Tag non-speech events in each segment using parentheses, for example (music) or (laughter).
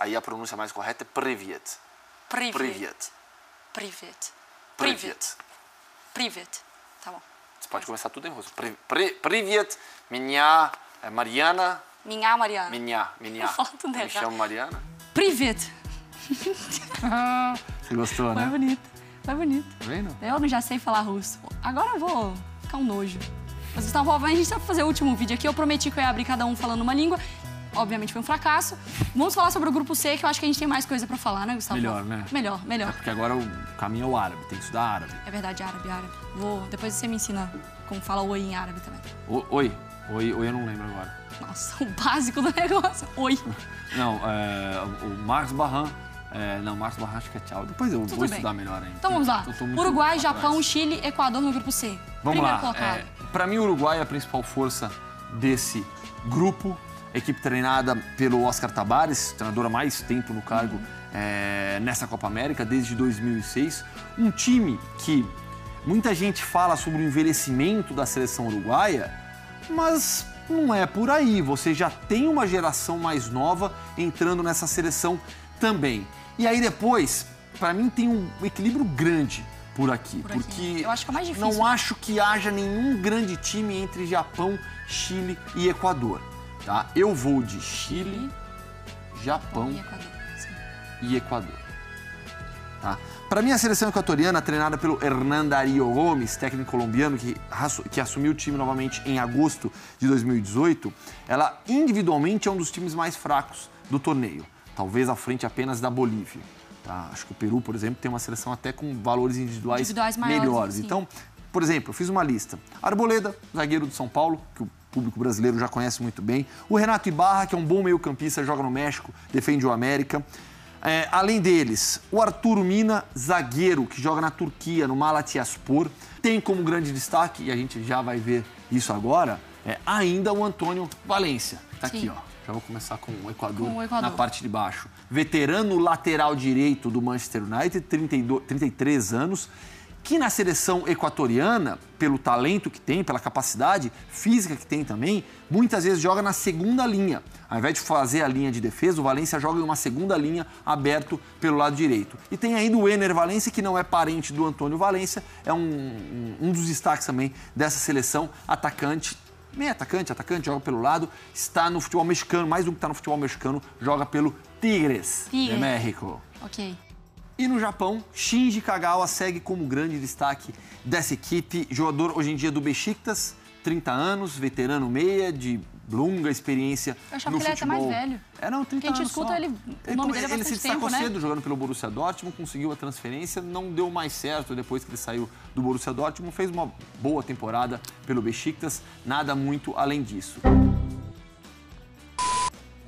Aí a pronúncia mais correta é Privet. Privet. Privet. Privet. Privet. Privet. Tá bom. Você pode começar tudo em russo. Pri- pri- Privet, minha é Mariana. Minha Mariana. Minha, minha. Me chamo Mariana. Privet. (laughs) Você gostou, Foi né? bonito. Foi bonito. Tá vendo? Eu não já sei falar russo. Agora eu vou ficar um nojo. Mas a gente vai fazer o último vídeo aqui. Eu prometi que eu ia abrir cada um falando uma língua. Obviamente foi um fracasso. Vamos falar sobre o grupo C, que eu acho que a gente tem mais coisa pra falar, né, Gustavo? Melhor, né? Melhor, É melhor. porque agora o caminho é o árabe, tem que estudar árabe. É verdade, árabe, árabe. Vou... Depois você me ensina como fala oi em árabe também. O- Oi, oi, oi, eu não lembro agora. Nossa, o básico do (laughs) negócio. Oi. Não, é, o Marcos Barran. É, não, Marcos Barran acho que é tchau. Depois eu vou bem. estudar melhor ainda. Então vamos lá. Uruguai, Japão. Chile, Equador no grupo C. Vamos Primeiro lá. colocado. É, para mim, o Uruguai é a principal força desse grupo. Equipe treinada pelo Oscar Tabares, treinador há mais tempo no cargo é, nessa Copa América, desde 2006. Um time que muita gente fala sobre o envelhecimento da seleção uruguaia, mas não é por aí. Você já tem uma geração mais nova entrando nessa seleção também. E aí depois, para mim, tem um equilíbrio grande por aqui. Por aqui, porque né? Eu acho que é mais difícil. não acho que haja nenhum grande time entre Japão, Chile e Equador. Tá? Eu vou de Chile, Japão E Equador. e. Tá? Para mim, a seleção equatoriana, treinada pelo Hernan Darío Gomes, técnico colombiano que, que assumiu o time novamente em agosto de 2018, ela individualmente é um dos times mais fracos do torneio, talvez à frente apenas da Bolívia. tá? Acho que o Peru, por exemplo, tem uma seleção até com valores individuais, Individuais maiores, melhores. sim. Então, por exemplo, eu fiz uma lista. Arboleda, zagueiro do São Paulo, que o público brasileiro já conhece muito bem. O Renato Ibarra, que é um bom meio-campista, joga no México, defende o América. É, além deles, o Arturo Mina, zagueiro, que joga na Turquia, no Malatyaspor. Tem como grande destaque, e a gente já vai ver isso agora, é, ainda o Antônio Valência. Tá aqui, Sim. ó. Já vou começar com o Equador, Com o Equador. na parte de baixo. Veterano lateral direito do Manchester United, 32, 33 anos, que na seleção equatoriana, pelo talento que tem, pela capacidade física que tem também, muitas vezes joga na segunda linha. Ao invés de fazer a linha de defesa, o Valência joga em uma segunda linha aberto pelo lado direito. E tem ainda o Ener Valência, que não é parente do Antônio Valência, é um, um, dos destaques também dessa seleção, atacante, meio atacante, atacante, joga pelo lado, está no futebol mexicano, mais um que está no futebol mexicano, joga pelo Tigres, Tigres. de México. Ok. E no Japão, Shinji Kagawa segue como grande destaque dessa equipe. Jogador hoje em dia do Besiktas, 30 anos, veterano meia, de longa experiência Eu achava no que ele era até futebol. mais velho. É, não, 30 Porque a gente anos escuta só. ele- o nome dele há ele se destacou tempo, né? cedo jogando pelo Borussia Dortmund, conseguiu a transferência, não deu mais certo depois que ele saiu do Borussia Dortmund, fez uma boa temporada pelo Besiktas, nada muito além disso.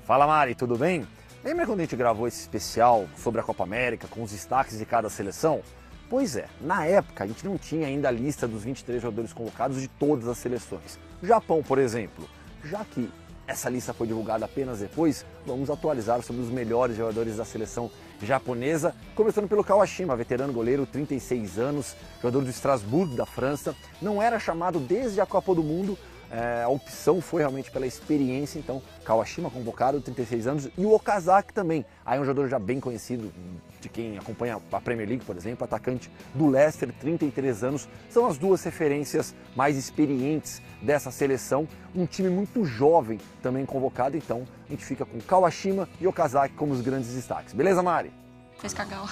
Fala Mari, tudo bem? Lembra quando a gente gravou esse especial sobre a Copa América com os destaques de cada seleção? Pois é, na época a gente não tinha ainda a lista dos 23 jogadores convocados de todas as seleções. Japão, por exemplo, já que essa lista foi divulgada apenas depois, vamos atualizar sobre os melhores jogadores da seleção japonesa, começando pelo Kawashima, veterano goleiro, 36 anos, jogador do Strasbourg da França, não era chamado desde a Copa do Mundo, é, a opção foi realmente pela experiência, então Kawashima convocado, 36 anos, e o Okazaki também. Aí um jogador já bem conhecido de quem acompanha a Premier League, por exemplo, atacante do Leicester, 33 anos. São as duas referências mais experientes dessa seleção. Um time muito jovem também convocado, então a gente fica com Kawashima e Okazaki como os grandes destaques. Beleza, Mari? Fez cagal.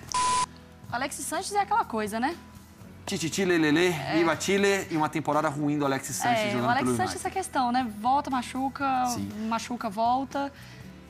(laughs) Alex Sanches é aquela coisa, né? Tititi, Lelele, Viva Chile e uma temporada ruim do Alexis Sanches É, o jogando Alex pelo Sanches United. essa questão, né? Volta, machuca, Sim. machuca, volta.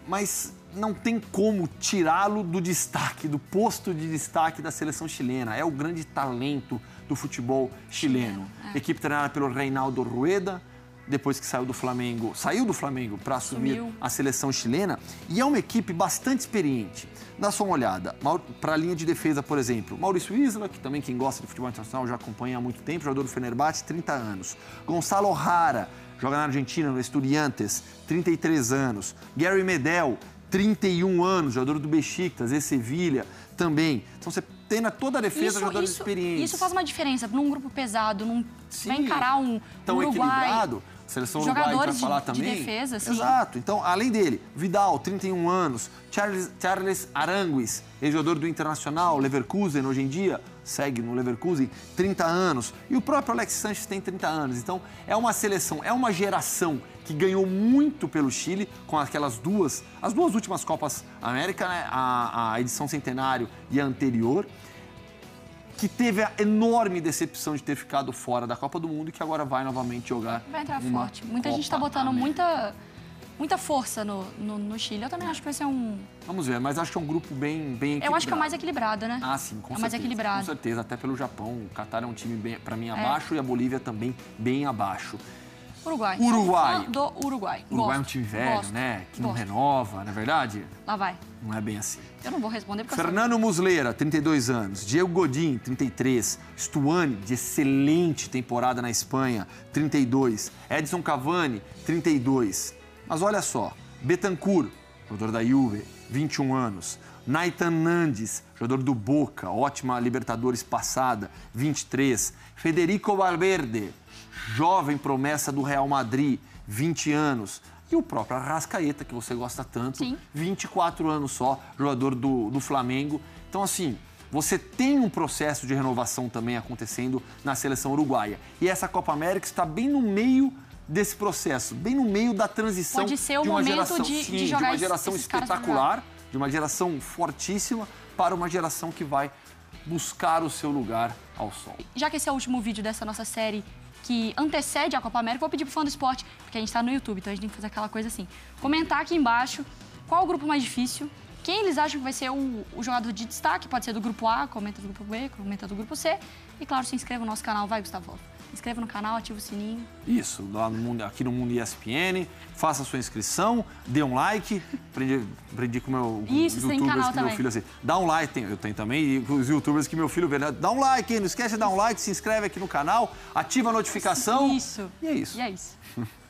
mas não tem como tirá-lo do destaque, do posto de destaque da seleção chilena. É o grande talento do futebol chileno. é. Equipe treinada pelo Reinaldo Rueda, depois que saiu do Flamengo, saiu do Flamengo para assumir Sumiu. a seleção chilena, e é uma equipe bastante experiente. Dá só uma olhada, para a linha de defesa, por exemplo, Maurício Isla, que também quem gosta de futebol internacional já acompanha há muito tempo, jogador do Fenerbahçe, 30 anos. Gonçalo Rara, joga na Argentina, no Estudiantes, 33 anos. Gary Medel, 31 anos, jogador do Besiktas, e Sevilha também. Então você tem na toda a defesa jogadores experientes. isso faz uma diferença. Num grupo pesado, num, Sim. vai encarar um tão Uruguai. equilibrado, seleção uruguaia vai de- falar de também. defesa, sim. Exato. Então, além dele, Vidal, 31 anos, Charles, Charles Arangues, ex-jogador do Internacional, Leverkusen, hoje em dia, segue no Leverkusen, 30 anos. E o próprio Alex Sanches tem 30 anos. Então, é uma seleção, é uma geração que ganhou muito pelo Chile com aquelas duas, as duas últimas Copas América, né? a, a edição centenário e a anterior que teve a enorme decepção de ter ficado fora da Copa do Mundo e que agora vai novamente jogar. Vai entrar forte. Muita gente tá Copa botando América. muita, muita força no, no, no Chile. Eu também acho que vai ser um. Vamos ver, mas acho que é um grupo bem, bem Eu acho que é o mais equilibrado. equilibrado, né? Ah, sim, com é certeza. mais equilibrado. Com certeza, até pelo Japão. O Qatar é um time, para mim, É. abaixo e a Bolívia também bem abaixo. Uruguai. Uruguai. Do Uruguai. O Uruguai é um Gosto. time velho, Gosto. né? Que não Gosto. renova, não é verdade? Lá vai. Não é bem assim. Eu não vou responder porque eu Fernando Muslera, 32 anos. Diego Godin, 33. Stuani, de excelente temporada na Espanha, 32. Edson Cavani, 32. Mas olha só, Betancourt, jogador da Juve, 21 anos. Naitan Nandes, jogador do Boca, ótima Libertadores passada, 23. Federico Valverde, jovem promessa do Real Madrid, 20 anos. E o próprio Arrascaeta, que você gosta tanto, Sim. 24 anos só, jogador do, do Flamengo. Então, assim, você tem um processo de renovação também acontecendo na seleção uruguaia. E essa Copa América está bem no meio desse processo, bem no meio da transição Pode ser o de uma momento geração, de- sim, de jogar uma geração espetacular, de uma geração fortíssima, para uma geração que vai buscar o seu lugar ao sol. já que esse é o último vídeo dessa nossa série que antecede a Copa América, vou pedir pro fã do esporte, porque a gente tá no YouTube, então a gente tem que fazer aquela coisa assim. Comentar aqui embaixo qual o grupo mais difícil, quem eles acham que vai ser o, o jogador de destaque, pode ser do grupo A, comenta do grupo B, comenta do grupo C. E claro, se inscreva no nosso canal, vai, Gustavo. Inscreva no canal, ativa o sininho. Isso, lá no mundo, aqui no Mundo ESPN, faça a sua inscrição, dê um like, aprendi, aprendi com o meu Isso, tem youtubers canal que meu também. filho assim, dá um like, tem- eu tenho também, e os youtubers que meu filho vê, né? dá um like, hein? não esquece de dar um like, se inscreve aqui no canal, ativa a notificação. Isso. E é isso. E é isso. (laughs)